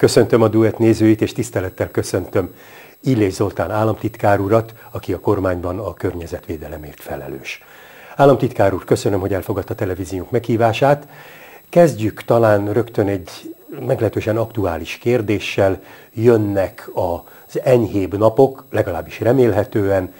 Köszöntöm a duett nézőit, és tisztelettel köszöntöm Illés Zoltán államtitkár urat, aki a kormányban a környezetvédelemért felelős. Államtitkár úr, köszönöm, hogy elfogadta televíziónk meghívását. Kezdjük talán rögtön egy meglehetősen aktuális kérdéssel. Jönnek az enyhébb napok, legalábbis remélhetően,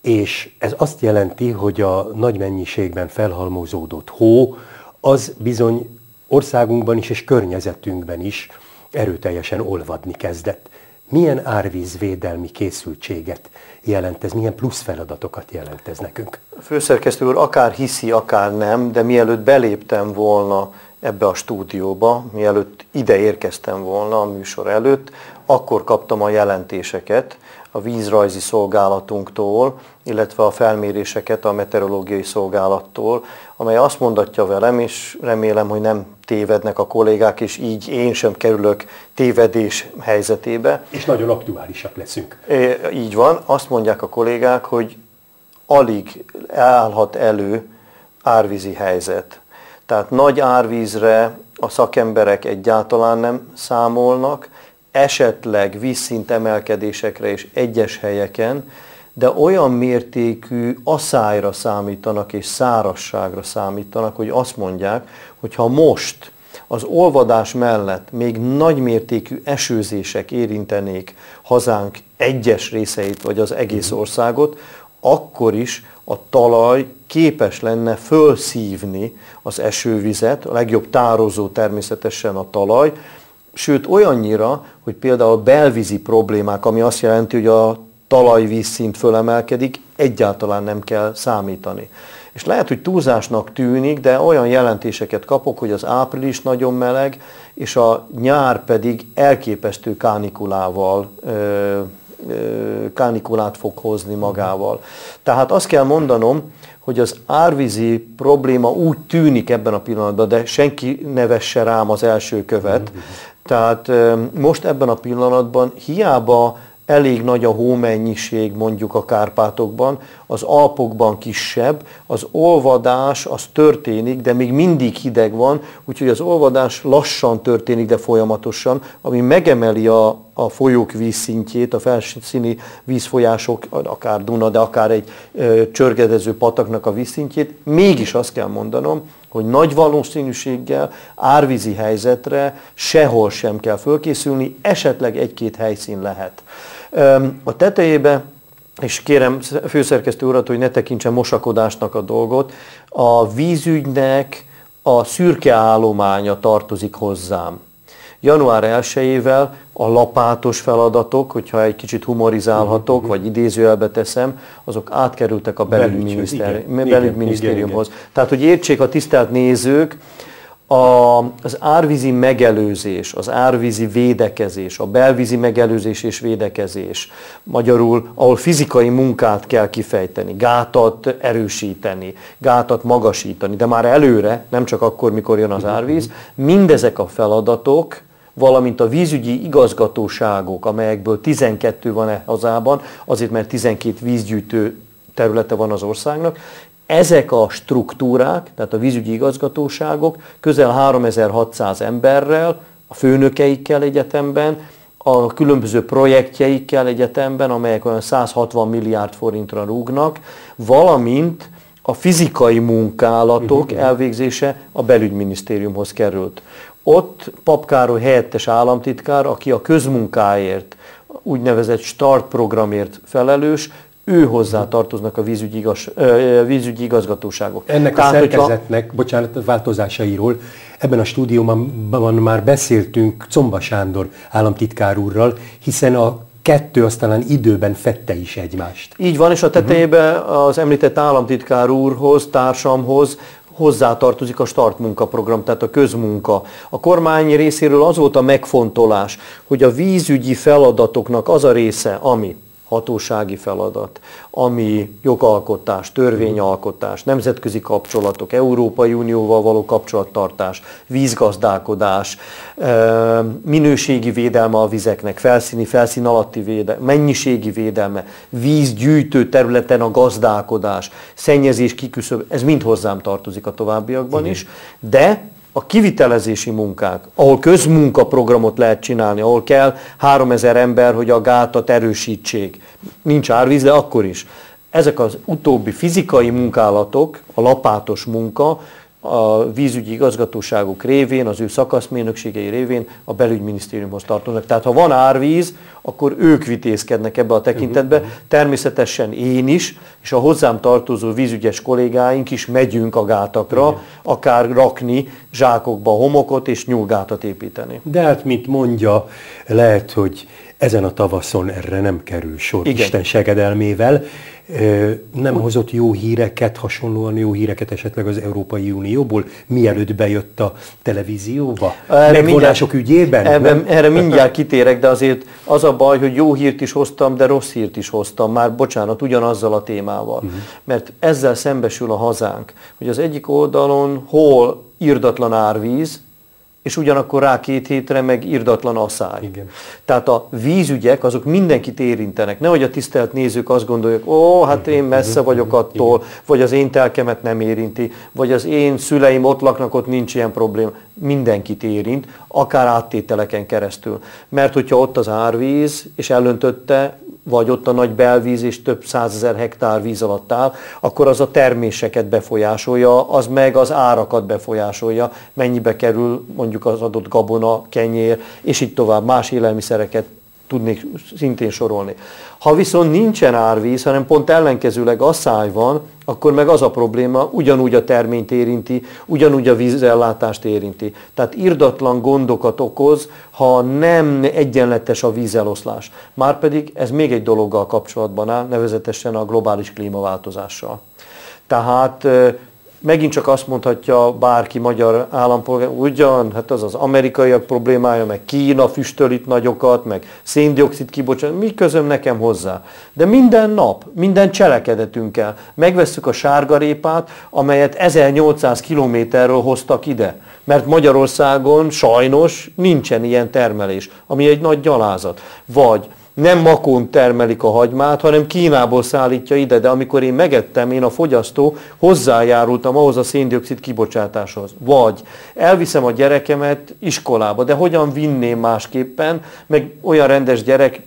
és ez azt jelenti, hogy a nagy mennyiségben felhalmozódott hó, az bizony országunkban is és környezetünkben is erőteljesen olvadni kezdett. Milyen árvízvédelmi készültséget jelent ez, milyen plusz feladatokat jelent ez nekünk? Főszerkesztő úr, akár hiszi, akár nem, de mielőtt beléptem volna ebbe a stúdióba, mielőtt ide érkeztem volna a műsor előtt, akkor kaptam a jelentéseket a vízrajzi szolgálatunktól, illetve a felméréseket a meteorológiai szolgálattól, amely azt mondatja velem, és remélem, hogy nem tévednek a kollégák, és így én sem kerülök tévedés helyzetébe. És nagyon aktuálisak leszünk. É, így van, azt mondják a kollégák, hogy alig állhat elő árvízi helyzet. Tehát nagy árvízre a szakemberek egyáltalán nem számolnak, esetleg vízszint emelkedésekre és egyes helyeken, de olyan mértékű asszályra számítanak és szárasságra számítanak, hogy azt mondják, hogy ha most az olvadás mellett még nagymértékű esőzések érintenék hazánk egyes részeit, vagy az egész mhm. országot, akkor is a talaj képes lenne fölszívni az esővizet, a legjobb tározó természetesen a talaj, sőt olyannyira, hogy például a belvízi problémák, ami azt jelenti, hogy a talajvízszint fölemelkedik, egyáltalán nem kell számítani. És lehet, hogy túlzásnak tűnik, de olyan jelentéseket kapok, hogy az április nagyon meleg, és a nyár pedig elképesztő kánikulával kánikulát fog hozni magával. Tehát azt kell mondanom, hogy az árvízi probléma úgy tűnik ebben a pillanatban, de senki ne vesse rám az első követ. Tehát most ebben a pillanatban hiába elég nagy a hómennyiség mondjuk a Kárpátokban, az Alpokban kisebb, az olvadás az történik, de még mindig hideg van, úgyhogy az olvadás lassan történik, de folyamatosan, ami megemeli a, a folyók vízszintjét, a felszíni vízfolyások, akár Duna, de akár egy ö, csörgedező pataknak a vízszintjét. Mégis azt kell mondanom, hogy nagy valószínűséggel árvízi helyzetre sehol sem kell fölkészülni, esetleg egy-két helyszín lehet. A tetejébe, és kérem főszerkesztő urat, hogy ne tekintsen mosakodásnak a dolgot, a vízügynek a szürke állománya tartozik hozzám. Január 1-ével a lapátos feladatok, hogyha egy kicsit humorizálhatok, uh-huh. vagy idézőjelbe teszem, azok átkerültek a belügyminisztériumhoz. Tehát, hogy értsék a tisztelt nézők, a, az árvízi megelőzés, az árvízi védekezés, a belvízi megelőzés és védekezés, magyarul, ahol fizikai munkát kell kifejteni, gátat erősíteni, gátat magasítani, de már előre, nem csak akkor, mikor jön az árvíz, mindezek a feladatok, valamint a vízügyi igazgatóságok, amelyekből 12 van e hazában, azért mert 12 vízgyűjtő területe van az országnak, ezek a struktúrák, tehát a vízügyi igazgatóságok közel 3600 emberrel, a főnökeikkel egyetemben, a különböző projektjeikkel egyetemben, amelyek olyan 160 milliárd forintra rúgnak, valamint a fizikai munkálatok elvégzése a belügyminisztériumhoz került. Ott Papkároly helyettes államtitkár, aki a közmunkáért, úgynevezett START programért felelős, ő hozzá tartoznak a vízügyi, igaz, vízügyi igazgatóságok. Ennek Tehát, a szerkezetnek, hogyha... bocsánat, változásairól ebben a stúdióban már beszéltünk Comba Sándor államtitkár úrral, hiszen a kettő aztán időben fette is egymást. Így van, és a tetejében az említett államtitkár úrhoz, társamhoz hozzátartozik a start munkaprogram, tehát a közmunka. A kormány részéről az volt a megfontolás, hogy a vízügyi feladatoknak az a része, ami hatósági feladat, ami jogalkotás, törvényalkotás, nemzetközi kapcsolatok, Európai Unióval való kapcsolattartás, vízgazdálkodás, minőségi védelme a vizeknek, felszíni, felszín alatti védelme, mennyiségi védelme, vízgyűjtő területen a gazdálkodás, szennyezés kiküszöb, ez mind hozzám tartozik a továbbiak is, de a kivitelezési munkák, ahol közmunkaprogramot lehet csinálni, ahol kell 3000 ember, hogy a gátat erősítsék. Nincs árvíz, de akkor is. Ezek az utóbbi fizikai munkálatok, a lapátos munka, a vízügyi igazgatóságok révén, az ő szakaszmérnökségei révén a belügyminisztériumhoz tartoznak. Tehát ha van árvíz, akkor ők vitézkednek ebbe a tekintetbe. Uh-huh. Természetesen én is, és a hozzám tartozó vízügyes kollégáink is megyünk a gátakra, uh-huh. akár rakni zsákokba homokot és nyúlgátat építeni. De hát, mint mondja, lehet, hogy ezen a tavaszon erre nem kerül sor Igen. Isten segedelmével. Nem hozott jó híreket, hasonlóan jó híreket esetleg az Európai Unióból, mielőtt bejött a televízióba? Erre Megvonások ügyében? Erre, erre mindjárt kitérek, de azért az a baj, hogy jó hírt is hoztam, de rossz hírt is hoztam, már bocsánat, ugyanazzal a témával. Uh-huh. Mert ezzel szembesül a hazánk, hogy az egyik oldalon hol irdatlan árvíz, és ugyanakkor rá két hétre meg irdatlan asszály. Igen. Tehát a vízügyek azok mindenkit érintenek. Nehogy a tisztelt nézők azt gondolják, ó, hát én messze vagyok attól, Igen. vagy az én telkemet nem érinti, vagy az én szüleim ott laknak, ott nincs ilyen probléma. Mindenkit érint, akár áttételeken keresztül. Mert hogyha ott az árvíz, és elöntötte, vagy ott a nagy belvíz és több százezer hektár víz alatt áll, akkor az a terméseket befolyásolja, az meg az árakat befolyásolja, mennyibe kerül mondjuk az adott gabona, kenyér, és így tovább más élelmiszereket tudnék szintén sorolni. Ha viszont nincsen árvíz, hanem pont ellenkezőleg asszály van, akkor meg az a probléma ugyanúgy a terményt érinti, ugyanúgy a vízellátást érinti. Tehát irdatlan gondokat okoz, ha nem egyenletes a vízeloszlás. Márpedig ez még egy dologgal kapcsolatban áll, nevezetesen a globális klímaváltozással. Tehát megint csak azt mondhatja bárki magyar állampolgár, ugyan, hát az az amerikaiak problémája, meg Kína füstöl itt nagyokat, meg széndiokszid kibocsát, mi közöm nekem hozzá. De minden nap, minden cselekedetünkkel megvesszük a sárgarépát, amelyet 1800 kilométerről hoztak ide. Mert Magyarországon sajnos nincsen ilyen termelés, ami egy nagy gyalázat. Vagy nem makón termelik a hagymát, hanem Kínából szállítja ide, de amikor én megettem, én a fogyasztó hozzájárultam ahhoz a széndiokszid kibocsátáshoz. Vagy elviszem a gyerekemet iskolába, de hogyan vinném másképpen, meg olyan rendes gyerek,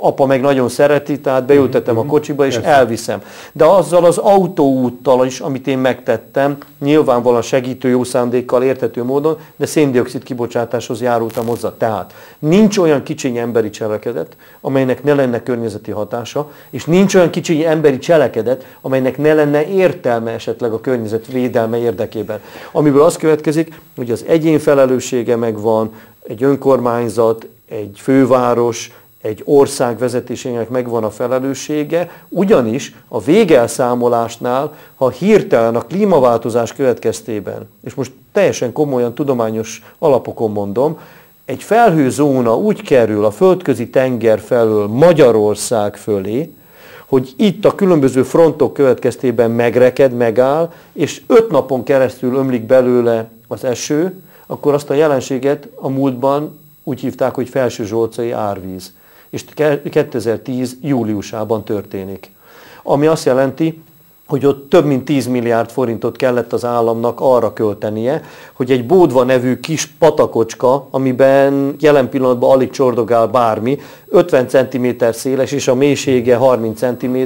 apa meg nagyon szereti, tehát beültetem a mhm, kocsiba és elviszem. De azzal az autóúttal is, amit én megtettem, nyilvánvalóan segítő jó szándékkal, értető módon, de széndiokszid kibocsátáshoz járultam hozzá. Tehát nincs olyan kicsiny emberi cselekedet, amelynek ne lenne környezeti hatása, és nincs olyan kicsiny emberi cselekedet, amelynek ne lenne értelme esetleg a környezet védelme érdekében. Amiből az következik, hogy az egyén felelőssége megvan, egy önkormányzat, egy főváros, egy ország vezetésének megvan a felelőssége, ugyanis a végelszámolásnál, ha hirtelen a klímaváltozás következtében, és most teljesen komolyan tudományos alapokon mondom, egy felhőzóna úgy kerül a földközi tenger felől Magyarország fölé, hogy itt a különböző frontok következtében megreked, megáll, és öt napon keresztül ömlik belőle az eső, akkor azt a jelenséget a múltban úgy hívták, hogy felső zsolcai árvíz és 2010. júliusában történik. Ami azt jelenti, hogy ott több mint 10 milliárd forintot kellett az államnak arra költenie, hogy egy Bódva nevű kis patakocska, amiben jelen pillanatban alig csordogál bármi, 50 cm széles és a mélysége 30 cm,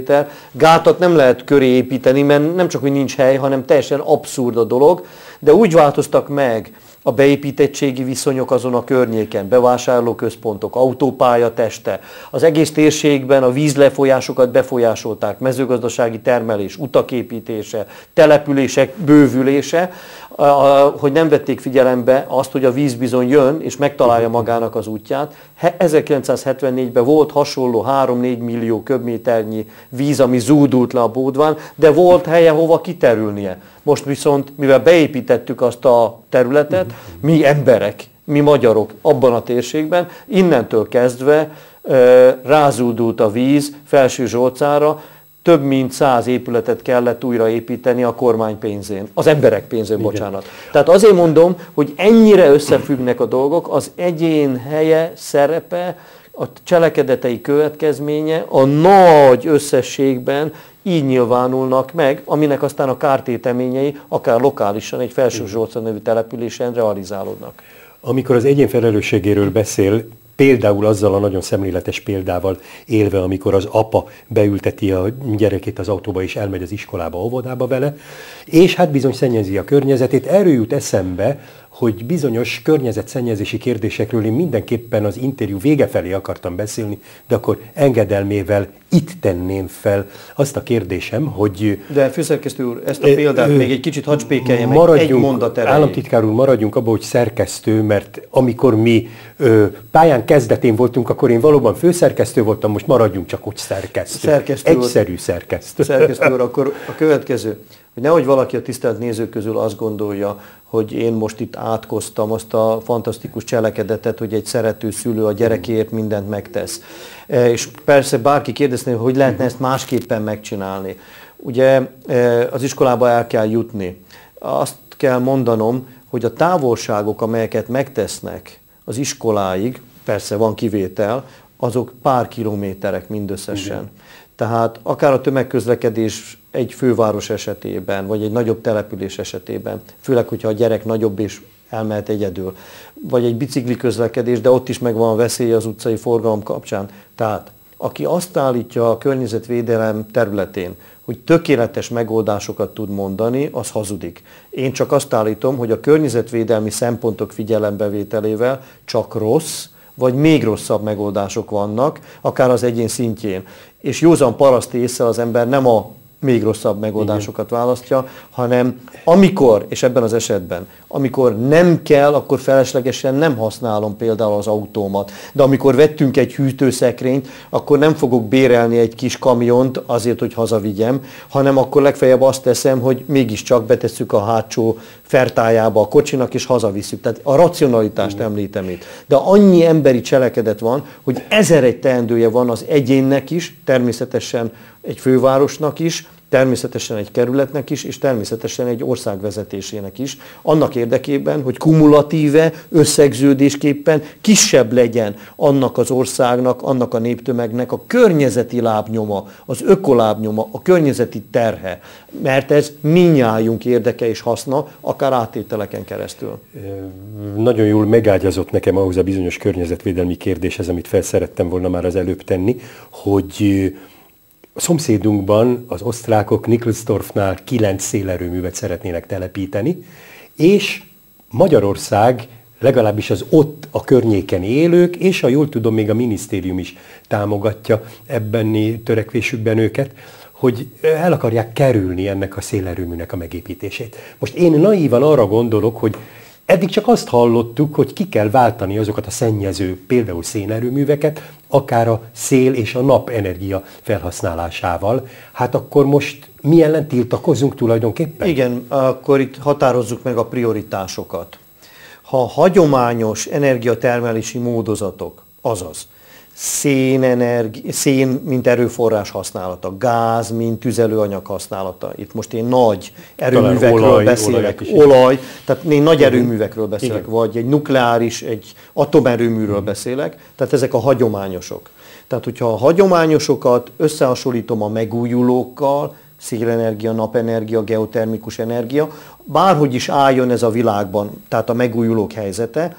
gátat nem lehet köré építeni, mert nem csak, hogy nincs hely, hanem teljesen abszurd a dolog, de úgy változtak meg a beépítettségi viszonyok azon a környéken, bevásárlóközpontok, autópálya teste, az egész térségben a vízlefolyásokat befolyásolták, mezőgazdasági termelés, utaképítése, települések bővülése, hogy nem vették figyelembe azt, hogy a víz bizony jön, és megtalálja magának az útját. 1974-ben volt hasonló 3-4 millió köbméternyi víz, ami zúdult le a bódván, de volt helye hova kiterülnie. Most viszont, mivel beépítettük azt a területet, mi emberek, mi magyarok abban a térségben, innentől kezdve rázúdult a víz Felső Zsolcára, több mint száz épületet kellett újraépíteni a kormány pénzén, az emberek pénzén, Igen. bocsánat. Tehát azért mondom, hogy ennyire összefüggnek a dolgok, az egyén helye, szerepe, a cselekedetei következménye a nagy összességben így nyilvánulnak meg, aminek aztán a kártéteményei akár lokálisan egy Felső Zsolca nevű településen realizálódnak. Amikor az egyén felelősségéről beszél, például azzal a nagyon szemléletes példával élve, amikor az apa beülteti a gyerekét az autóba és elmegy az iskolába, óvodába vele, és hát bizony szennyezi a környezetét, erről jut eszembe, hogy bizonyos környezetszennyezési kérdésekről én mindenképpen az interjú vége felé akartam beszélni, de akkor engedelmével itt tenném fel azt a kérdésem, hogy... De főszerkesztő úr, ezt a példát ö, még egy kicsit hadspékelje meg egy mondat erejéig. Államtitkár úr, maradjunk abban, hogy szerkesztő, mert amikor mi ö, pályán kezdetén voltunk, akkor én valóban főszerkesztő voltam, most maradjunk csak úgy szerkesztő. szerkesztő Egyszerű úr, szerkesztő. Szerkesztő úr, akkor a következő hogy nehogy valaki a tisztelt nézők közül azt gondolja, hogy én most itt átkoztam azt a fantasztikus cselekedetet, hogy egy szerető szülő a gyerekéért mindent megtesz. E, és persze bárki kérdezné, hogy lehetne ezt másképpen megcsinálni. Ugye e, az iskolába el kell jutni. Azt kell mondanom, hogy a távolságok, amelyeket megtesznek az iskoláig, persze van kivétel, azok pár kilométerek mindösszesen. Igen. Tehát akár a tömegközlekedés egy főváros esetében, vagy egy nagyobb település esetében, főleg, hogyha a gyerek nagyobb és elmehet egyedül, vagy egy bicikli közlekedés, de ott is megvan a veszély az utcai forgalom kapcsán. Tehát aki azt állítja a környezetvédelem területén, hogy tökéletes megoldásokat tud mondani, az hazudik. Én csak azt állítom, hogy a környezetvédelmi szempontok figyelembevételével csak rossz, vagy még rosszabb megoldások vannak, akár az egyén szintjén. És józan paraszt észre az ember nem a még rosszabb megoldásokat választja, hanem amikor, és ebben az esetben, amikor nem kell, akkor feleslegesen nem használom például az autómat. De amikor vettünk egy hűtőszekrényt, akkor nem fogok bérelni egy kis kamiont azért, hogy hazavigyem, hanem akkor legfeljebb azt teszem, hogy mégiscsak betesszük a hátsó fertájába a kocsinak, és hazavisszük. Tehát a racionalitást Igen. említem itt. De annyi emberi cselekedet van, hogy ezer egy teendője van az egyénnek is, természetesen egy fővárosnak is, természetesen egy kerületnek is, és természetesen egy ország vezetésének is, annak érdekében, hogy kumulatíve, összegződésképpen kisebb legyen annak az országnak, annak a néptömegnek a környezeti lábnyoma, az ökolábnyoma, a környezeti terhe, mert ez minnyájunk érdeke és haszna, akár átételeken keresztül. Nagyon jól megágyazott nekem ahhoz a bizonyos környezetvédelmi kérdéshez, amit felszerettem volna már az előbb tenni, hogy a szomszédunkban az osztrákok Nikolsdorfnál kilenc szélerőművet szeretnének telepíteni, és Magyarország legalábbis az ott a környéken élők, és ha jól tudom, még a minisztérium is támogatja ebben törekvésükben őket, hogy el akarják kerülni ennek a szélerőműnek a megépítését. Most én naívan arra gondolok, hogy Eddig csak azt hallottuk, hogy ki kell váltani azokat a szennyező, például szénerőműveket, akár a szél és a nap energia felhasználásával. Hát akkor most mi ellen tiltakozunk tulajdonképpen? Igen, akkor itt határozzuk meg a prioritásokat. Ha hagyományos energiatermelési módozatok, azaz szénenergi, szén, mint erőforrás használata, gáz, mint tüzelőanyag használata. Itt most én nagy erőművekről olaj, beszélek, olaj, olaj, tehát én nagy erőművekről beszélek, Igen. vagy egy nukleáris, egy atomerőműről Igen. beszélek, tehát ezek a hagyományosok. Tehát, hogyha a hagyományosokat összehasonlítom a megújulókkal, szélenergia, napenergia, geotermikus energia, bárhogy is álljon ez a világban, tehát a megújulók helyzete,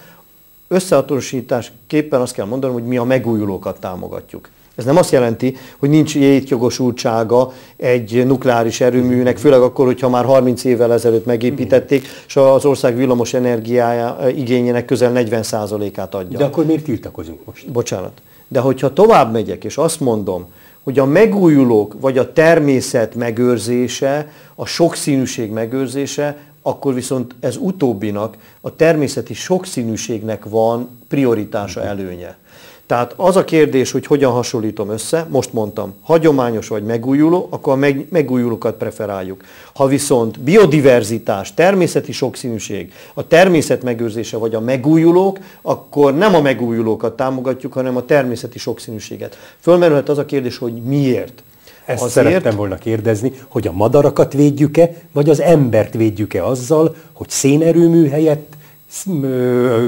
összehatonosításképpen azt kell mondanom, hogy mi a megújulókat támogatjuk. Ez nem azt jelenti, hogy nincs létjogosultsága egy nukleáris erőműnek, főleg akkor, hogyha már 30 évvel ezelőtt megépítették, és az ország villamos energiája igényének közel 40%-át adja. De akkor miért tiltakozunk most? Bocsánat. De hogyha tovább megyek, és azt mondom, hogy a megújulók, vagy a természet megőrzése, a sokszínűség megőrzése akkor viszont ez utóbbinak, a természeti sokszínűségnek van prioritása előnye. Tehát az a kérdés, hogy hogyan hasonlítom össze, most mondtam, hagyományos vagy megújuló, akkor a meg, megújulókat preferáljuk. Ha viszont biodiverzitás, természeti sokszínűség, a természet megőrzése vagy a megújulók, akkor nem a megújulókat támogatjuk, hanem a természeti sokszínűséget. Fölmerülhet az a kérdés, hogy miért. Ezt Azért... szerettem volna kérdezni, hogy a madarakat védjük-e, vagy az embert védjük-e azzal, hogy szénerőmű helyett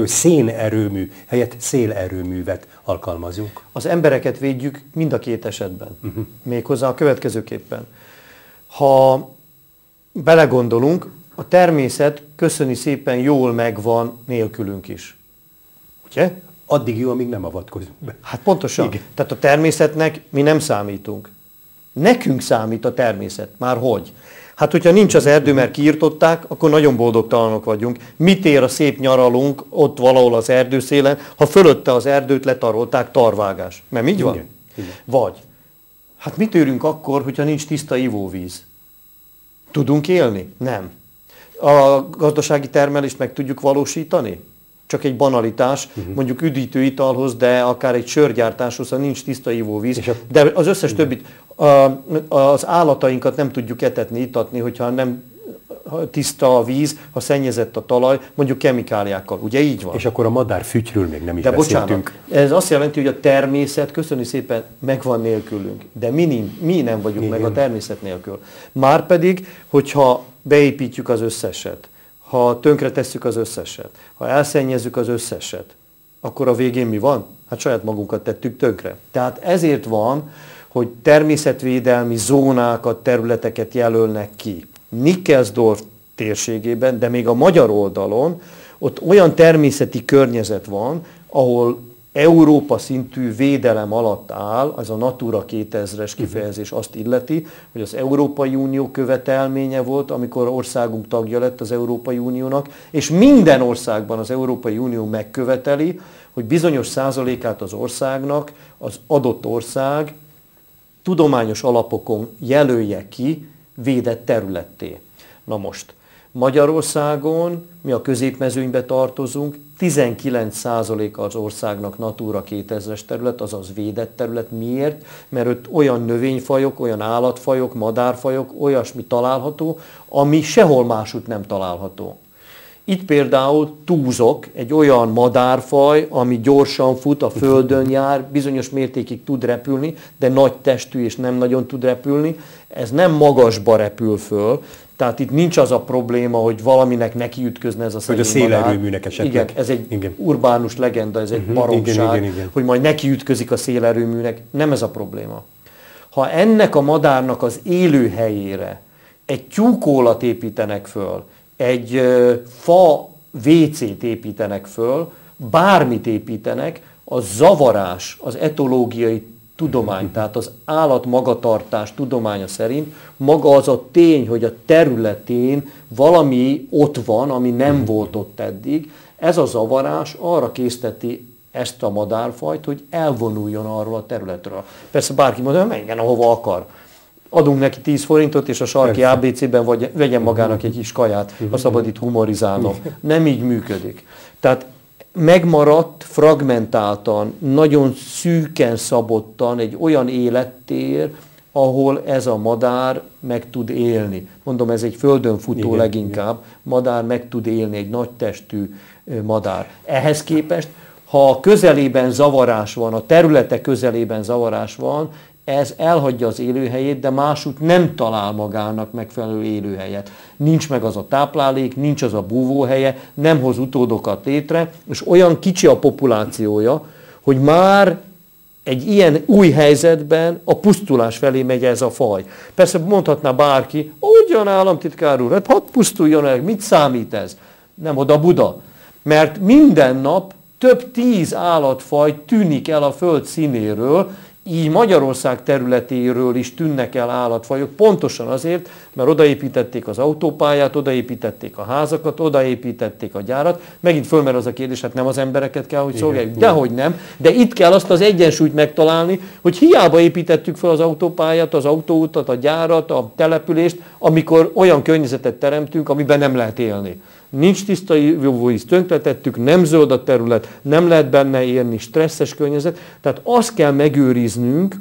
szénerőmű helyett szélerőművet alkalmazunk. Az embereket védjük mind a két esetben. Uh-huh. Méghozzá a következőképpen. Ha belegondolunk, a természet köszöni szépen jól megvan nélkülünk is. Ugye? Addig jó, amíg nem avatkozunk be. Hát pontosan. Igen. Tehát a természetnek mi nem számítunk. Nekünk számít a természet. Már hogy? Hát, hogyha nincs az erdő, mert kiirtották, akkor nagyon boldogtalanok vagyunk. Mit ér a szép nyaralunk ott valahol az erdőszélen, ha fölötte az erdőt letarolták tarvágás? Mert így van? Igen. Igen. Vagy, hát mit érünk akkor, hogyha nincs tiszta ivóvíz? Tudunk élni? Nem. A gazdasági termelést meg tudjuk valósítani? Csak egy banalitás, uh-huh. mondjuk üdítő italhoz, de akár egy sörgyártáshoz, ha nincs tiszta ivóvíz. A... De az összes többit, az állatainkat nem tudjuk etetni, itatni, hogyha nem tiszta a víz, ha szennyezett a talaj, mondjuk kemikáliákkal. Ugye így van? És akkor a madár fütyről még nem is De beszéltünk. Bocsánat, ez azt jelenti, hogy a természet, köszöni szépen, megvan nélkülünk. De mi, nem, mi nem vagyunk Igen. meg a természet nélkül. Márpedig, hogyha beépítjük az összeset, ha tönkretesszük az összeset, ha elszennyezzük az összeset, akkor a végén mi van? Hát saját magunkat tettük tönkre. Tehát ezért van, hogy természetvédelmi zónákat, területeket jelölnek ki. Nikkelsdorf térségében, de még a magyar oldalon, ott olyan természeti környezet van, ahol Európa szintű védelem alatt áll, az a Natura 2000-es kifejezés azt illeti, hogy az Európai Unió követelménye volt, amikor országunk tagja lett az Európai Uniónak, és minden országban az Európai Unió megköveteli, hogy bizonyos százalékát az országnak az adott ország tudományos alapokon jelölje ki védett területté. Na most, Magyarországon, mi a középmezőnybe tartozunk, 19% az országnak Natura 2000-es terület, azaz védett terület. Miért? Mert ott olyan növényfajok, olyan állatfajok, madárfajok, olyasmi található, ami sehol másút nem található. Itt például túzok, egy olyan madárfaj, ami gyorsan fut, a földön jár, bizonyos mértékig tud repülni, de nagy testű és nem nagyon tud repülni. Ez nem magasba repül föl, tehát itt nincs az a probléma, hogy valaminek neki ütközne ez a Hogy a szélerőműnek esetleg. Igen, ez egy igen. urbánus legenda, ez egy uh-huh, baromság, igen, igen, igen. hogy majd neki ütközik a szélerőműnek. Nem ez a probléma. Ha ennek a madárnak az élőhelyére egy tyúkólat építenek föl, egy fa WC-t építenek föl, bármit építenek, a zavarás az etológiai tudomány, tehát az állat magatartás tudománya szerint maga az a tény, hogy a területén valami ott van, ami nem volt ott eddig, ez a zavarás arra készteti ezt a madárfajt, hogy elvonuljon arról a területről. Persze bárki mondja, hogy menjen ahova akar. Adunk neki 10 forintot, és a sarki ABC-ben vagy, vegyen magának egy kis kaját, ha szabad itt humorizálnom. Nem így működik. Tehát megmaradt fragmentáltan, nagyon szűken szabottan egy olyan élettér, ahol ez a madár meg tud élni. Mondom, ez egy földön futó igen, leginkább. Igen. Madár meg tud élni, egy nagy testű madár. Ehhez képest, ha a közelében zavarás van, a területe közelében zavarás van, ez elhagyja az élőhelyét, de másút nem talál magának megfelelő élőhelyet. Nincs meg az a táplálék, nincs az a búvóhelye, nem hoz utódokat létre, és olyan kicsi a populációja, hogy már egy ilyen új helyzetben a pusztulás felé megy ez a faj. Persze mondhatná bárki, ugyan államtitkár úr, hát pusztuljon el, mit számít ez? Nem oda Buda. Mert minden nap több tíz állatfaj tűnik el a föld színéről, így Magyarország területéről is tűnnek el állatfajok, pontosan azért, mert odaépítették az autópályát, odaépítették a házakat, odaépítették a gyárat. Megint fölmerül az a kérdés, hát nem az embereket kell, hogy szolgáljuk. Dehogy nem. De itt kell azt az egyensúlyt megtalálni, hogy hiába építettük fel az autópályát, az autóutat, a gyárat, a települést, amikor olyan környezetet teremtünk, amiben nem lehet élni nincs tiszta ivóvíz, tönkretettük, nem zöld a terület, nem lehet benne élni, stresszes környezet. Tehát azt kell megőriznünk,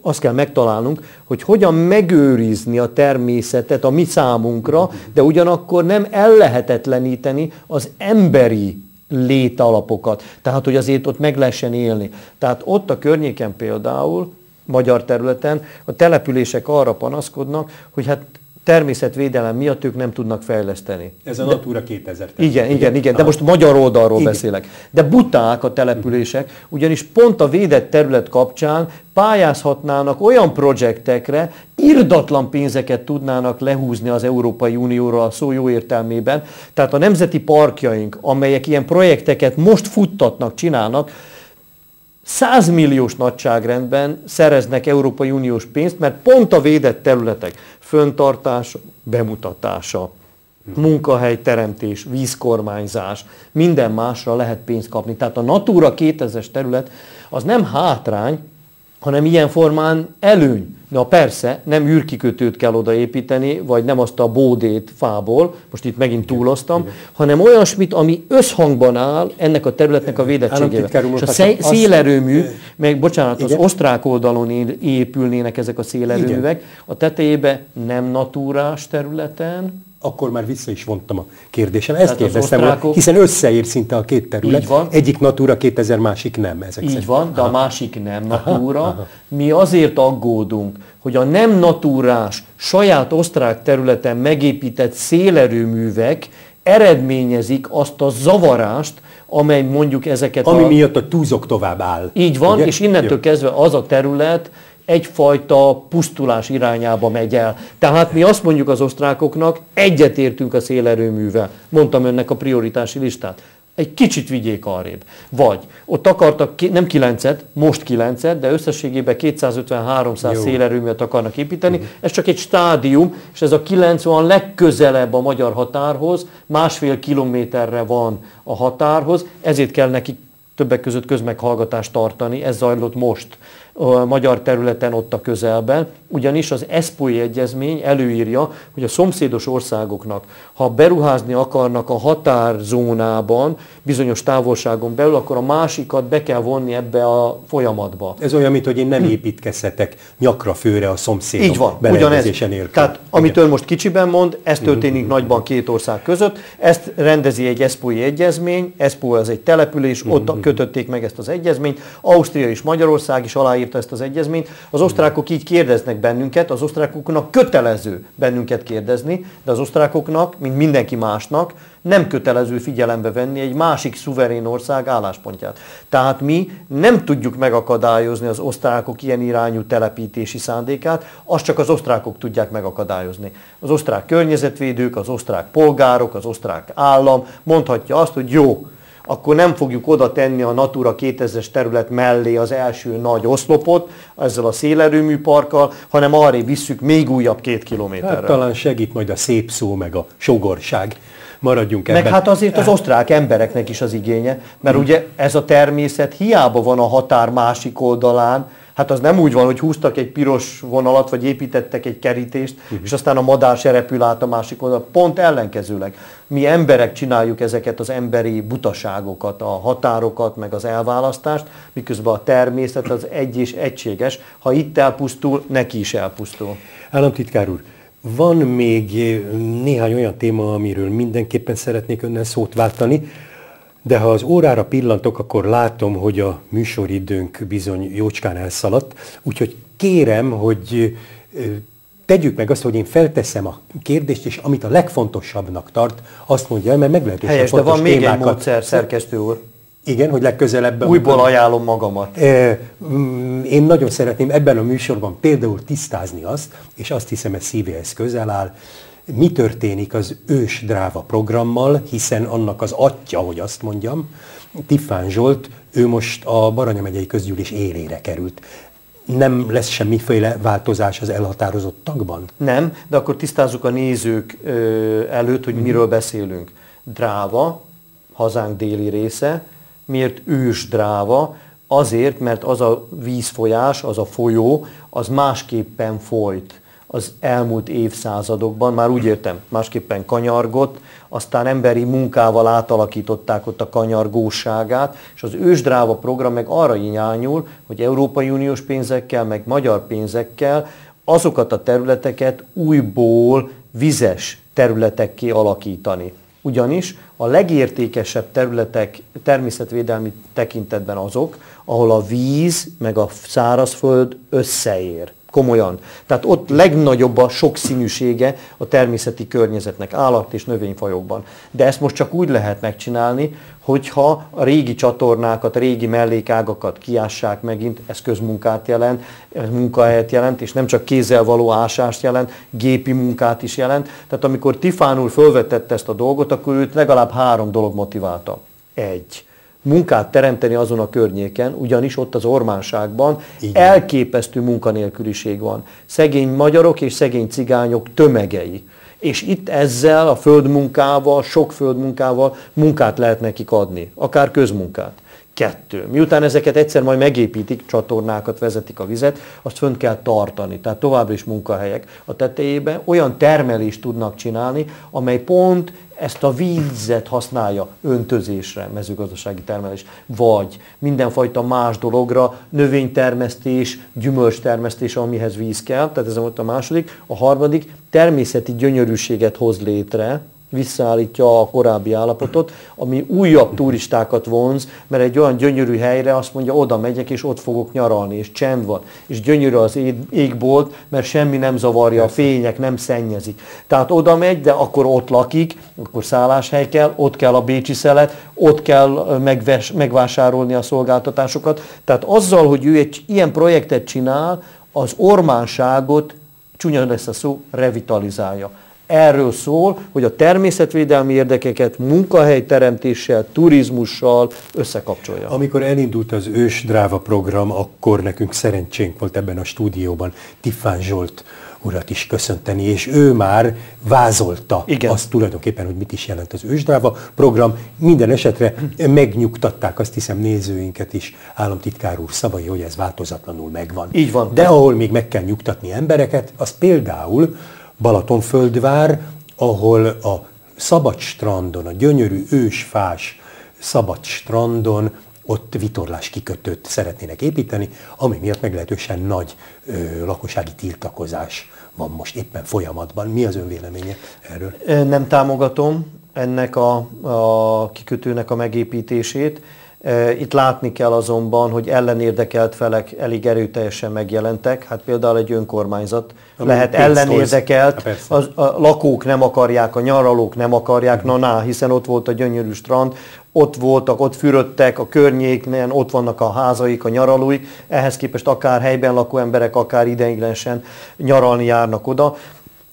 azt kell megtalálnunk, hogy hogyan megőrizni a természetet a mi számunkra, de ugyanakkor nem ellehetetleníteni az emberi létalapokat. Tehát, hogy azért ott meg lehessen élni. Tehát ott a környéken például, magyar területen, a települések arra panaszkodnak, hogy hát természetvédelem miatt ők nem tudnak fejleszteni. Ez a Natura 2000. Igen, igen, igen, igen, de most magyar oldalról igen. beszélek. De buták a települések, ugyanis pont a védett terület kapcsán pályázhatnának olyan projektekre, irdatlan pénzeket tudnának lehúzni az Európai Unióra a szó jó értelmében. Tehát a nemzeti parkjaink, amelyek ilyen projekteket most futtatnak, csinálnak, 100 milliós nagyságrendben szereznek Európai Uniós pénzt, mert pont a védett területek föntartása, bemutatása, munkahelyteremtés, vízkormányzás, minden másra lehet pénzt kapni. Tehát a Natura 2000-es terület az nem hátrány, hanem ilyen formán előny. Na persze, nem űrkikötőt kell odaépíteni, vagy nem azt a bódét fából, most itt megint túloztam, hanem olyasmit, ami összhangban áll ennek a területnek a védettségével. És a szélerőmű, meg bocsánat, Igen? az osztrák oldalon épülnének ezek a szélerőművek, Igen. a tetejébe nem natúrás területen, akkor már vissza is vontam a kérdésem. Ezt Tehát kérdeztem, osztrákok... hiszen összeér szinte a két terület. Így van. Egyik Natura 2000, másik nem. Ezek Így szerint. van, de aha. a másik nem Natura. Aha, aha. Mi azért aggódunk, hogy a nem natúrás, saját osztrák területen megépített szélerőművek eredményezik azt a zavarást, amely mondjuk ezeket Ami a... miatt a túzok tovább áll. Így van, ugye? és innentől Jó. kezdve az a terület egyfajta pusztulás irányába megy el. Tehát mi azt mondjuk az osztrákoknak, egyetértünk a szélerőművel. Mondtam önnek a prioritási listát. Egy kicsit vigyék arrébb. Vagy ott akartak nem 9-et, most 9-et, de összességében 250-300 szélerőművet akarnak építeni. Uh-huh. Ez csak egy stádium, és ez a 9 van legközelebb a magyar határhoz, másfél kilométerre van a határhoz, ezért kell nekik többek között közmeghallgatást tartani, ez zajlott most a magyar területen ott a közelben, ugyanis az ESPOI egyezmény előírja, hogy a szomszédos országoknak, ha beruházni akarnak a határzónában, bizonyos távolságon belül, akkor a másikat be kell vonni ebbe a folyamatba. Ez olyan, mint hogy én nem építkezhetek nyakra főre a szomszédom Így van, ugyanez. Nélkül. Tehát amit ön most kicsiben mond, ez hm, történik nagyban két ország között, ezt rendezi egy ESPOI egyezmény, ESPO az egy település, ott kötötték meg ezt az egyezményt, Ausztria és Magyarország is aláírta ezt az egyezményt, az osztrákok így kérdeznek bennünket, az osztrákoknak kötelező bennünket kérdezni, de az osztrákoknak, mint mindenki másnak, nem kötelező figyelembe venni egy másik szuverén ország álláspontját. Tehát mi nem tudjuk megakadályozni az osztrákok ilyen irányú telepítési szándékát, azt csak az osztrákok tudják megakadályozni. Az osztrák környezetvédők, az osztrák polgárok, az osztrák állam mondhatja azt, hogy jó, akkor nem fogjuk oda tenni a Natura 2000-es terület mellé az első nagy oszlopot, ezzel a szélerőmű parkkal, hanem arra visszük még újabb két kilométerre. Hát, talán segít majd a szép szó, meg a sogorság. Maradjunk ebben. Meg hát azért az osztrák embereknek is az igénye, mert hmm. ugye ez a természet hiába van a határ másik oldalán, Hát az nem úgy van, hogy húztak egy piros vonalat, vagy építettek egy kerítést, uh-huh. és aztán a madár se repül át a másik oldal. Pont ellenkezőleg. Mi emberek csináljuk ezeket az emberi butaságokat, a határokat, meg az elválasztást, miközben a természet az egy és egységes. Ha itt elpusztul, neki is elpusztul. Államtitkár úr, van még néhány olyan téma, amiről mindenképpen szeretnék önnel szót váltani, de ha az órára pillantok, akkor látom, hogy a műsoridőnk bizony jócskán elszaladt, úgyhogy kérem, hogy tegyük meg azt, hogy én felteszem a kérdést, és amit a legfontosabbnak tart, azt mondja el, mert meglehetősen Helyes, fontos de van még egy módszer, szerkesztő úr. Igen, hogy legközelebb. Újból amikor, ajánlom magamat. Mm, én nagyon szeretném ebben a műsorban például tisztázni azt, és azt hiszem, ez szívéhez közel áll, mi történik az ős dráva programmal, hiszen annak az atya, hogy azt mondjam, Tiffán Zsolt, ő most a Baranya megyei közgyűlés élére került. Nem lesz semmiféle változás az elhatározott tagban? Nem, de akkor tisztázzuk a nézők előtt, hogy miről beszélünk. Dráva, hazánk déli része, miért ős dráva? Azért, mert az a vízfolyás, az a folyó, az másképpen folyt az elmúlt évszázadokban, már úgy értem, másképpen kanyargott, aztán emberi munkával átalakították ott a kanyargóságát, és az ősdráva program meg arra irányul, hogy Európai Uniós pénzekkel, meg magyar pénzekkel azokat a területeket újból vizes területekké alakítani. Ugyanis a legértékesebb területek természetvédelmi tekintetben azok, ahol a víz meg a szárazföld összeér Komolyan. Tehát ott legnagyobb a sokszínűsége a természeti környezetnek, állat és növényfajokban. De ezt most csak úgy lehet megcsinálni, hogyha a régi csatornákat, a régi mellékágakat kiássák megint, ez közmunkát jelent, ez munkahelyet jelent, és nem csak kézzel való ásást jelent, gépi munkát is jelent. Tehát amikor Tifán úr fölvetette ezt a dolgot, akkor őt legalább három dolog motiválta. Egy munkát teremteni azon a környéken, ugyanis ott az ormánságban Igen. elképesztő munkanélküliség van. Szegény magyarok és szegény cigányok tömegei. És itt ezzel a földmunkával, sok földmunkával munkát lehet nekik adni, akár közmunkát. Kettő. Miután ezeket egyszer majd megépítik, csatornákat vezetik a vizet, azt fönn kell tartani. Tehát továbbra is munkahelyek a tetejében olyan termelést tudnak csinálni, amely pont ezt a vízet használja öntözésre, mezőgazdasági termelés, vagy mindenfajta más dologra, növénytermesztés, gyümölcstermesztés, amihez víz kell, tehát ez volt a második. A harmadik, természeti gyönyörűséget hoz létre, visszaállítja a korábbi állapotot, ami újabb turistákat vonz, mert egy olyan gyönyörű helyre azt mondja, oda megyek, és ott fogok nyaralni, és csend van, és gyönyörű az égbolt, mert semmi nem zavarja, a fények nem szennyezik. Tehát oda megy, de akkor ott lakik, akkor szálláshely kell, ott kell a bécsi szelet, ott kell megves, megvásárolni a szolgáltatásokat. Tehát azzal, hogy ő egy ilyen projektet csinál, az ormánságot, csúnya lesz a szó, revitalizálja erről szól, hogy a természetvédelmi érdekeket munkahelyteremtéssel, turizmussal összekapcsolja. Amikor elindult az ős dráva program, akkor nekünk szerencsénk volt ebben a stúdióban Tiffán Zsolt urat is köszönteni, és ő már vázolta Igen. azt tulajdonképpen, hogy mit is jelent az ősdráva program. Minden esetre megnyugtatták azt hiszem nézőinket is, államtitkár úr szavai, hogy ez változatlanul megvan. Így van. De ahol még meg kell nyugtatni embereket, az például Balatonföldvár, ahol a szabad strandon, a gyönyörű ősfás szabad strandon ott vitorlás kikötőt szeretnének építeni, ami miatt meglehetősen nagy ö, lakossági tiltakozás van most éppen folyamatban. Mi az ön véleménye erről? Nem támogatom ennek a, a kikötőnek a megépítését. Itt látni kell azonban, hogy ellenérdekelt felek elég erőteljesen megjelentek. Hát például egy önkormányzat Ami lehet ellenérdekelt, az, a lakók nem akarják, a nyaralók nem akarják, na na, hiszen ott volt a gyönyörű strand, ott voltak, ott fürödtek, a környéken ott vannak a házaik, a nyaralóik, ehhez képest akár helyben lakó emberek, akár ideiglenesen nyaralni járnak oda.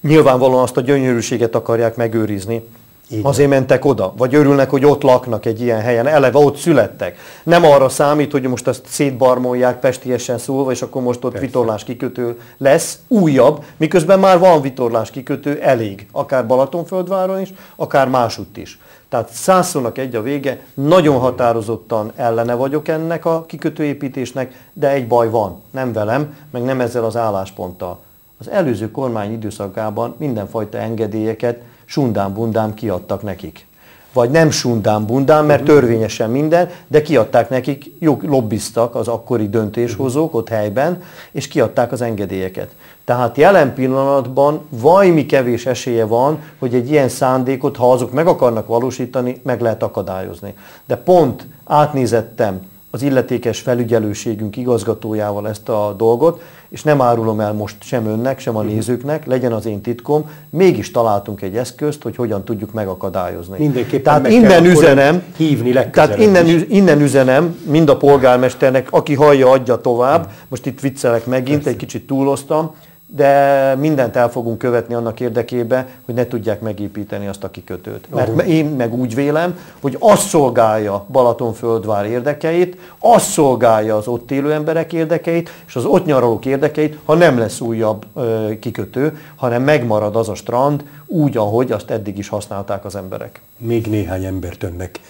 Nyilvánvalóan azt a gyönyörűséget akarják megőrizni. Igen. Azért mentek oda, vagy örülnek, hogy ott laknak egy ilyen helyen, eleve ott születtek. Nem arra számít, hogy most azt szétbarmolják pestiesen szólva, és akkor most ott Persze. vitorlás kikötő lesz, újabb, miközben már van vitorlás kikötő elég, akár Balatonföldváron is, akár másutt is. Tehát százszónak egy a vége, nagyon határozottan ellene vagyok ennek a kikötőépítésnek, de egy baj van, nem velem, meg nem ezzel az állásponttal. Az előző kormány időszakában mindenfajta engedélyeket sundán-bundán kiadtak nekik. Vagy nem sundán-bundán, mert törvényesen minden, de kiadták nekik, jó lobbiztak az akkori döntéshozók ott helyben, és kiadták az engedélyeket. Tehát jelen pillanatban vajmi kevés esélye van, hogy egy ilyen szándékot, ha azok meg akarnak valósítani, meg lehet akadályozni. De pont átnézettem az illetékes felügyelőségünk igazgatójával ezt a dolgot, és nem árulom el most sem önnek, sem a nézőknek, legyen az én titkom, mégis találtunk egy eszközt, hogy hogyan tudjuk megakadályozni. Mindenképpen tehát meg innen üzenem, hívni tehát innen, innen üzenem mind a polgármesternek, aki hallja, adja tovább, most itt viccelek megint, Persze. egy kicsit túloztam, de mindent el fogunk követni annak érdekébe, hogy ne tudják megépíteni azt a kikötőt. Mert én meg úgy vélem, hogy az szolgálja Balatonföldvár érdekeit, az szolgálja az ott élő emberek érdekeit, és az ott nyaralók érdekeit, ha nem lesz újabb ö, kikötő, hanem megmarad az a strand úgy, ahogy azt eddig is használták az emberek. Még néhány embert önnek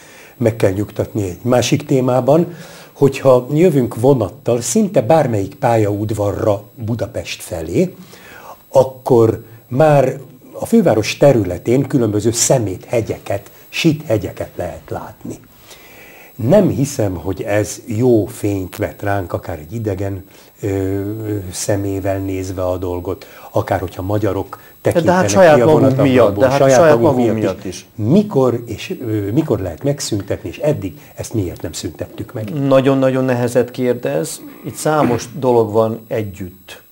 meg kell nyugtatni egy másik témában hogyha jövünk vonattal szinte bármelyik pályaudvarra Budapest felé, akkor már a főváros területén különböző szeméthegyeket, síthegyeket lehet látni. Nem hiszem, hogy ez jó fényt vet ránk, akár egy idegen ö, szemével nézve a dolgot, akár hogyha magyarok tekintenek de hát saját ki a magunk miatt, de hát saját, saját magunk, magunk miatt, is. is. Mikor, és ö, mikor lehet megszüntetni, és eddig ezt miért nem szüntettük meg? Nagyon-nagyon nehezet kérdez. Itt számos dolog van együtt.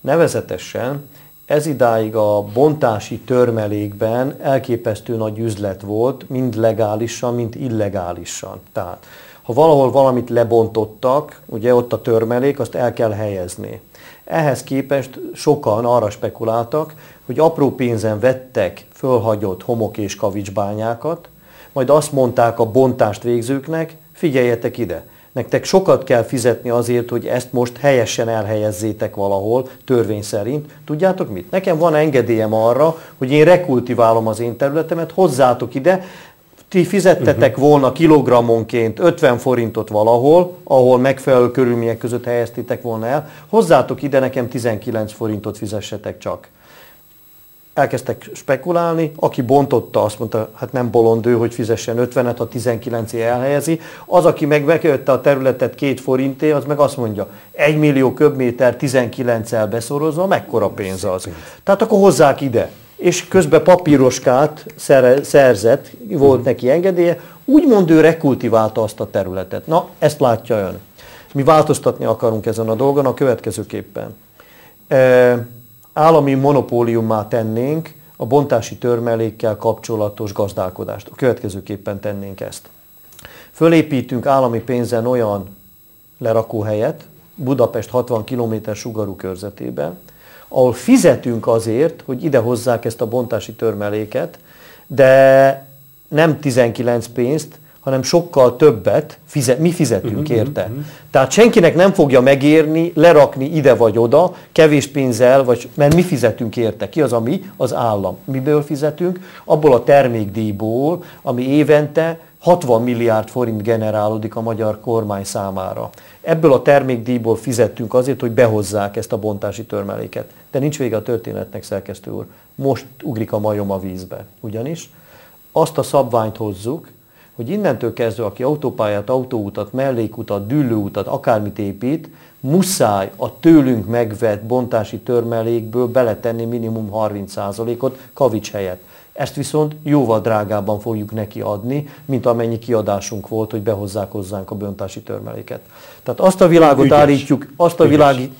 Nevezetesen ez idáig a bontási törmelékben elképesztő nagy üzlet volt, mind legálisan, mind illegálisan. Tehát, ha valahol valamit lebontottak, ugye ott a törmelék, azt el kell helyezni. Ehhez képest sokan arra spekuláltak, hogy apró pénzen vettek fölhagyott homok és kavicsbányákat, majd azt mondták a bontást végzőknek, figyeljetek ide, nektek sokat kell fizetni azért, hogy ezt most helyesen elhelyezzétek valahol, törvény szerint. Tudjátok mit? Nekem van engedélyem arra, hogy én rekultiválom az én területemet, hozzátok ide, ti fizettetek uh-huh. volna kilogrammonként 50 forintot valahol, ahol megfelelő körülmények között helyeztétek volna el, hozzátok ide nekem 19 forintot fizessetek csak elkezdtek spekulálni, aki bontotta, azt mondta, hát nem bolond ő, hogy fizessen 50-et, ha 19 elhelyezi. Az, aki meg megjötte a területet két forinté, az meg azt mondja, 1 millió köbméter 19-el beszorozva, mekkora pénz az. Tehát akkor hozzák ide. És közben papíroskát szerzett, volt neki engedélye, úgymond ő rekultiválta azt a területet. Na, ezt látja ön. Mi változtatni akarunk ezen a dolgon a következőképpen állami monopóliummá tennénk a bontási törmelékkel kapcsolatos gazdálkodást. Következőképpen tennénk ezt. Fölépítünk állami pénzen olyan lerakóhelyet, Budapest 60 km sugarú körzetében, ahol fizetünk azért, hogy ide hozzák ezt a bontási törmeléket, de nem 19 pénzt, hanem sokkal többet fizet, mi fizetünk uh-huh, érte. Uh-huh. Tehát senkinek nem fogja megérni lerakni ide vagy oda, kevés pénzzel, vagy, mert mi fizetünk érte. Ki az a mi? Az állam. Miből fizetünk? Abból a termékdíjból, ami évente 60 milliárd forint generálódik a magyar kormány számára. Ebből a termékdíjból fizettünk azért, hogy behozzák ezt a bontási törmeléket. De nincs vége a történetnek, szerkesztő úr. Most ugrik a majom a vízbe. Ugyanis azt a szabványt hozzuk, hogy innentől kezdve, aki autópályát, autóutat, mellékutat, düllőutat, akármit épít, muszáj a tőlünk megvett bontási törmelékből beletenni minimum 30%-ot kavics helyett. Ezt viszont jóval drágábban fogjuk neki adni, mint amennyi kiadásunk volt, hogy behozzák hozzánk a bontási törmeléket. Tehát azt a világot Ügyes. állítjuk, azt a világi...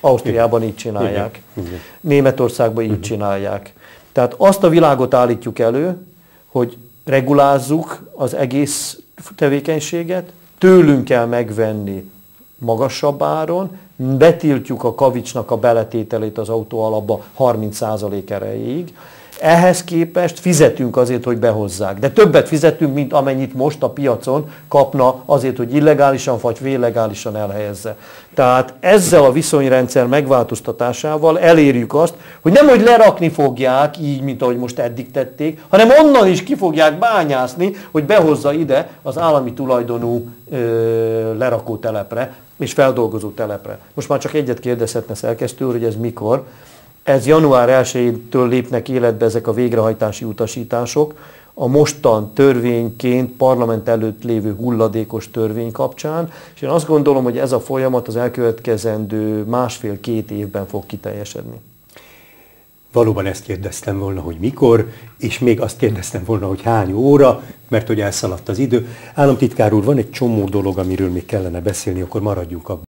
Ausztriában így csinálják. Németországban így csinálják. Tehát azt a világot állítjuk elő, hogy regulázzuk az egész tevékenységet, tőlünk kell megvenni magasabb áron, betiltjuk a kavicsnak a beletételét az autó alapba 30% erejéig, ehhez képest fizetünk azért, hogy behozzák. De többet fizetünk, mint amennyit most a piacon kapna azért, hogy illegálisan vagy vélegálisan elhelyezze. Tehát ezzel a viszonyrendszer megváltoztatásával elérjük azt, hogy nem, hogy lerakni fogják, így, mint ahogy most eddig tették, hanem onnan is ki fogják bányászni, hogy behozza ide az állami tulajdonú ö, lerakótelepre és feldolgozó telepre. Most már csak egyet kérdezhetne szerkesztő hogy ez mikor. Ez január 1-től lépnek életbe ezek a végrehajtási utasítások, a mostan törvényként parlament előtt lévő hulladékos törvény kapcsán, és én azt gondolom, hogy ez a folyamat az elkövetkezendő másfél-két évben fog kiteljesedni. Valóban ezt kérdeztem volna, hogy mikor, és még azt kérdeztem volna, hogy hány óra, mert hogy elszaladt az idő. Államtitkár úr, van egy csomó dolog, amiről még kellene beszélni, akkor maradjunk abban.